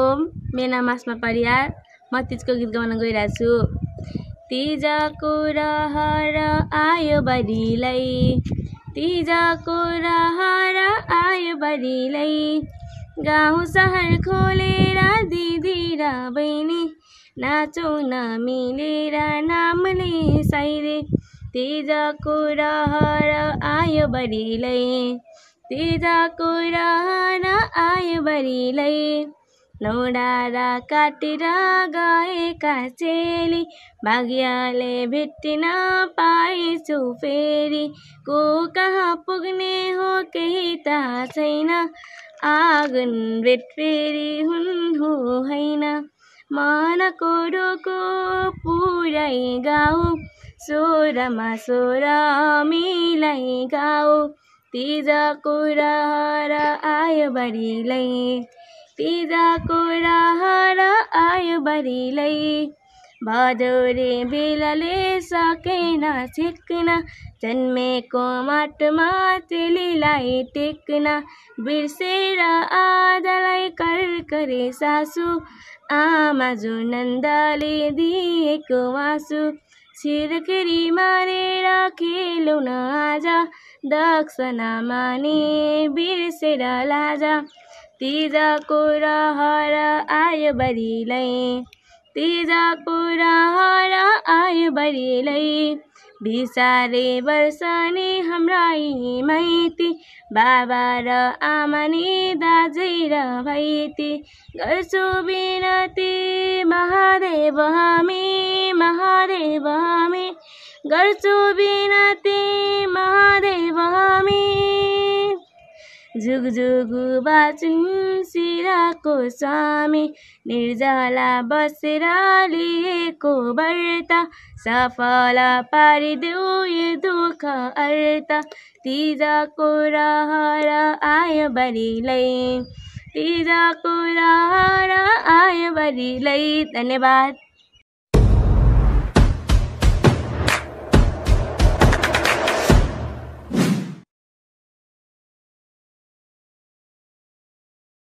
ओम मेरो नाम आसमा परियार। म तिजको गीत गाउन गइरहेको छु तिजको रहर आयो बरिलै तिजको रहर आयो बरिलै गाउँ सहर खोलेर दिदी र बहिनी नाचौँ न मिलेर नामले साइरे। तिजको रहर आयो बरिलै तिजको रहर आयो बरिलै नौडारा काटेर गएका चेली भाग्यले भेटिन पाएछु फेरि को कहाँ पुग्ने हो केही थाहा छैन आँगन भेट फेरि हुन् हो होइन मनको ढोको पुरै गाउँ स्वरमा स्वर मिलाई गाउँ तिजको रहर आयो बरिलै तिजको रहर आयो बरिलै भदौरे बेलले सकेन छेक्न जन्मेको माटोमा चेलीलाई टेक्न। बिर्सेर आजलाई कर्करे सासु आमा जो नन्दले दिएको मासु छिर्केरी मारेर खेलौँ न आज दक्षिणा माने बिर्सेर लाजा। तिजको रहर आयो बरिलै तिजको रहर आयो बरिलै। बिसारे वर्षनी हाम्रा माइती बाबा र आमा नि दाजै र भाइती गर्छु बिनती महादेव हामी महादेव हामी। गर्छु बिनती झुकझुकु बाचुन् सिराको स्वामी निर्जला बसेर लिएको व्रत सफल पारिदेऊ यो दुःख अर्थ तिजको रहर आयो बरिलै तिजको रहर आयो बरिलै धन्यवाद।